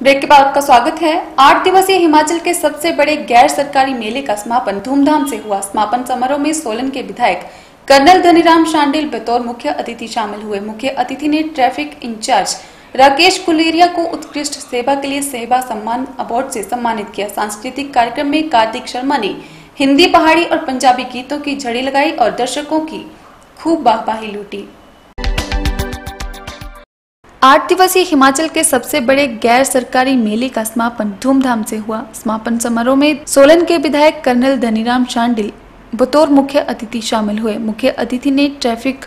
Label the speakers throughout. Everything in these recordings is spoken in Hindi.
Speaker 1: ब्रेक के बाद आपका स्वागत है। आठ दिवसीय हिमाचल के सबसे बड़े गैर सरकारी मेले का समापन धूमधाम से हुआ। समापन समारोह में सोलन के विधायक कर्नल धनीराम शांडिल बतौर मुख्य अतिथि शामिल हुए। मुख्य अतिथि ने ट्रैफ़िक इंचार्ज राकेश कुलेरिया को उत्कृष्ट सेवा के लिए सेवा सम्मान अवार्ड से सम्मानित किया। सांस्कृतिक कार्यक्रम में कार्तिक शर्मा ने हिंदी, पहाड़ी और पंजाबी गीतों की झड़ी लगाई और दर्शकों की खूब वाहवाही लूटी। आठ दिवसीय हिमाचल के सबसे बड़े गैर सरकारी मेले का समापन धूमधाम से हुआ। समापन समारोह में सोलन के विधायक कर्नल धनीराम शांडिल, बतौर मुख्य अतिथि शामिल हुए। मुख्य अतिथि ने ट्रैफ़िक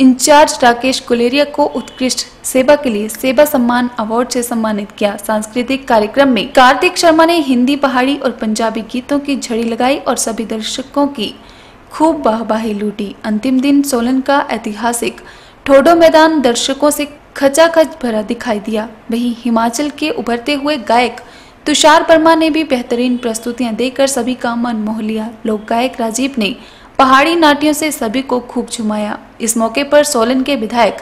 Speaker 1: इंचार्ज राकेश कुलेरिया को उत्कृष्ट सेवा के लिए सेवा सम्मान अवार्ड से सम्मानित किया। सांस्कृतिक कार्यक्रम में कार्तिक शर्मा ने हिंदी, पहाड़ी और पंजाबी गीतों की झड़ी लगाई और सभी दर्शकों की खूब वाहवाही लूटी। अंतिम दिन सोलन का ऐतिहासिक ठोडो मैदान दर्शकों से खचाखच भरा दिखाई दिया। वहीं हिमाचल के उभरते हुए गायक तुषार वर्मा ने भी बेहतरीन प्रस्तुतियाँ देकर सभी का मन मोह लिया। लोक गायक राजीव ने पहाड़ी नाट्यों से सभी को खूब झुमाया इस मौके पर सोलन के विधायक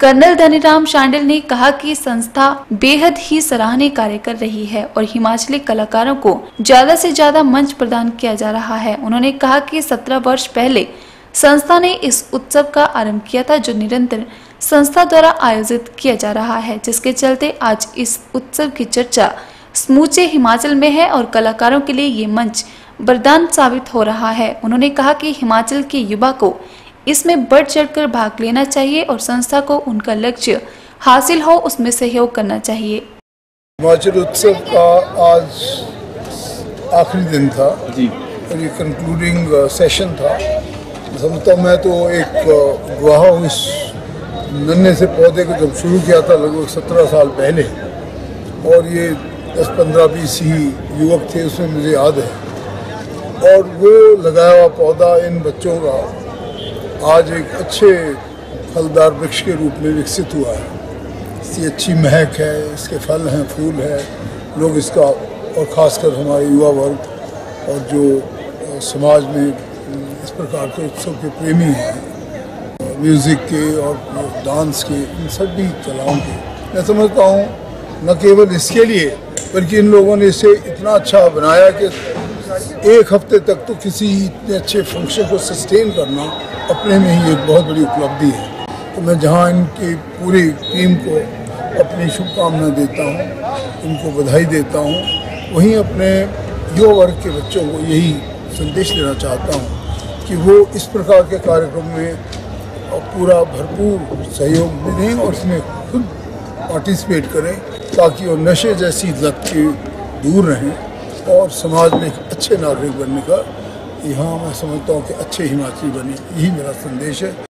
Speaker 1: कर्नल धनीराम शांडिल ने कहा कि संस्था बेहद ही सराहनीय कार्य कर रही है और हिमाचली कलाकारों को ज़्यादा से ज़्यादा मंच प्रदान किया जा रहा है। उन्होंने कहा कि 17 वर्ष पहले संस्था ने इस उत्सव का आरंभ किया था, जो निरंतर संस्था द्वारा आयोजित किया जा रहा है जिसके चलते आज इस उत्सव की चर्चा समूचे हिमाचल में है और कलाकारों के लिए ये मंच वरदान साबित हो रहा है। उन्होंने कहा कि हिमाचल के युवा को इसमें बढ़ चढ़कर भाग लेना चाहिए और संस्था को उनका लक्ष्य हासिल हो उसमें सहयोग करना चाहिए।
Speaker 2: हिमाचल उत्सव का आज आखिरी दिन था। जी। और ये कंक्लूडिंग सेशन uh, था। समझता मैं तो एक uh, गवाह हूँ इस नन्हे से पौधे को जब शुरू किया था लगभग सत्रह साल पहले, और ये दस पंद्रह बीस ही युवक थे, उसमें मुझे याद है। और वो लगाया हुआ पौधा इन बच्चों का आज एक अच्छे फलदार वृक्ष के रूप में विकसित हुआ है। इसकी अच्छी महक है, इसके फल हैं, फूल है। लोग इसका, और ख़ासकर हमारे युवा वर्ग और जो समाज में इस प्रकार के उत्सव के प्रेमी हैं म्यूज़िक के और डांस के, इन सभी कलाओं के। मैं समझता हूँ, न केवल इसके लिए, बल्कि इन लोगों ने इसे इतना अच्छा बनाया कि एक हफ़्ते तक तो किसी इतने अच्छे फ़ंक्शन को सस्टेन करना अपने में ही एक बहुत बड़ी उपलब्धि है। तो मैं जहाँ इनकी पूरी टीम को अपनी शुभकामना देता हूँ उनको बधाई देता हूँ, वहीं अपने युवा वर्ग के बच्चों को यही संदेश देना चाहता हूँ कि वो इस प्रकार के कार्यक्रम में और पूरा भरपूर सहयोग दें और इसमें खुद पार्टिसिपेट करें ताकि वो नशे जैसी लत के दूर रहें और समाज में एक अच्छे नागरिक बनने का। यहाँ मैं समझता हूँ कि अच्छे हिमाचली बने, यही मेरा संदेश है।